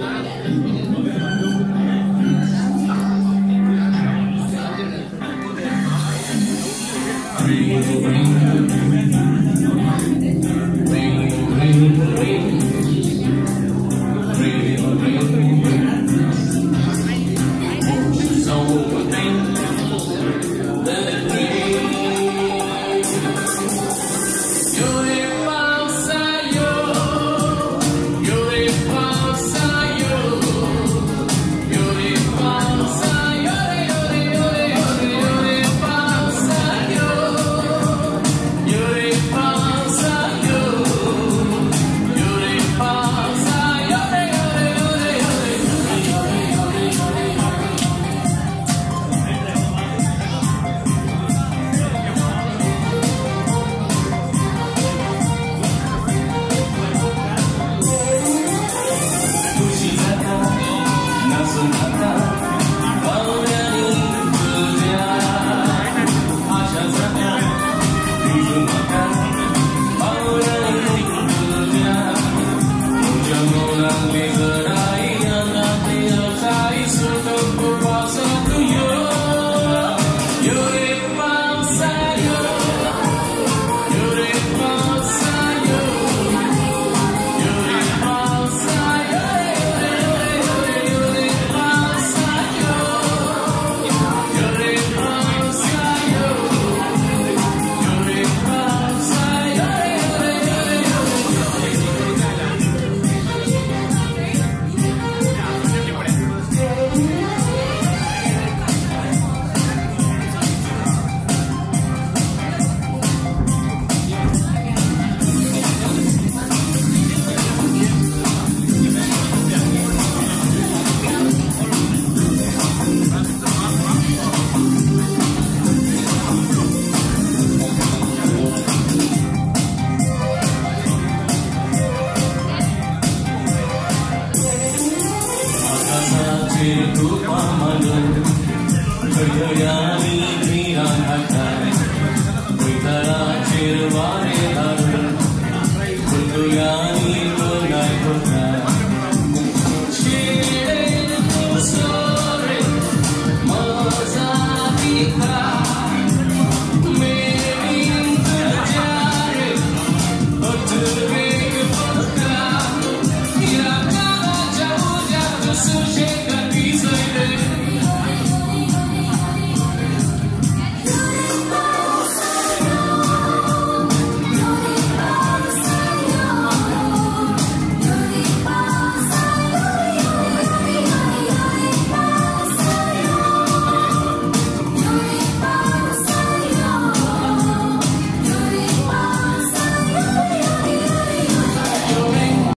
Hallelujah. Hallelujah.